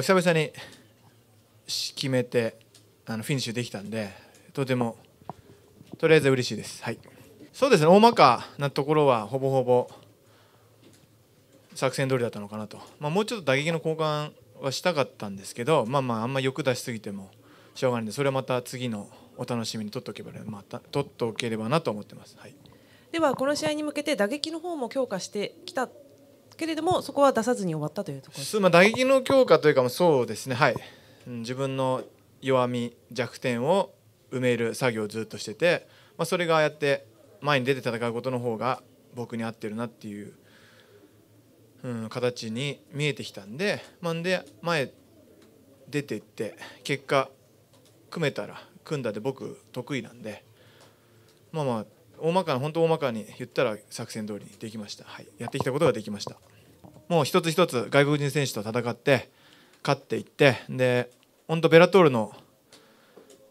久々に決めてあのフィニッシュできたんでとてもとりあえず嬉しいです。はい。そうですね大まかなところはほぼほぼ作戦通りだったのかなと、まあ、もうちょっと打撃の交換はしたかったんですけどまあまああんま欲出しすぎてもしょうがないんでそれはまた次のお楽しみに取っておけばまた取っておければなと思ってます、はい、ではこの試合に向けて打撃の方も強化してきたけれどもそこは出さずに終わったというところです。まあ、打撃の強化というかもそうですね。はい、自分の弱み弱点を埋める作業をずっとしてて、まあ、それがああやって前に出て戦うことの方が僕に合ってるなっていう、うん、形に見えてきたんで,、まあ、んで前出てって結果組めたら組んだで僕得意なんでまあまあ大まかな本当大まかに言ったら作戦通りにできました、はい、やってきたことができました。もう一つ一つ外国人選手と戦って勝っていってで本当ベラトールの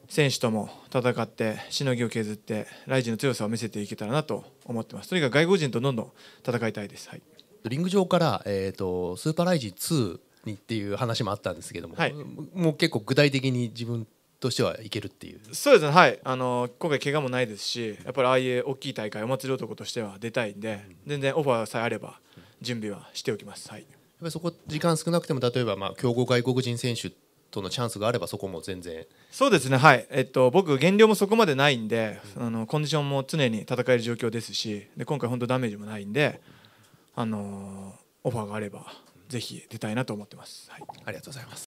選手とも戦ってしのぎを削ってライジンの強さを見せていけたらなと思ってます。とにかく外国人とどんどん戦いたいです、はい、リング上から、えー、とスーパーライジン2にっていう話もあったんですけども、はい。もう結構具体的に自分としてはいけるっていう。そうですね。はい。あの今回怪我もないですしやっぱりああいう大きい大会お祭り男としては出たいんで全然オファーさえあれば準備はしておきます。はい。やっぱりそこ時間少なくても例えばまあ強豪外国人選手とのチャンスがあればそこも全然。そうですね。はい。えっと僕減量もそこまでないんで、あのコンディションも常に戦える状況ですしで今回本当ダメージもないんであのオファーがあればぜひ出たいなと思ってます、はい。ありがとうございます。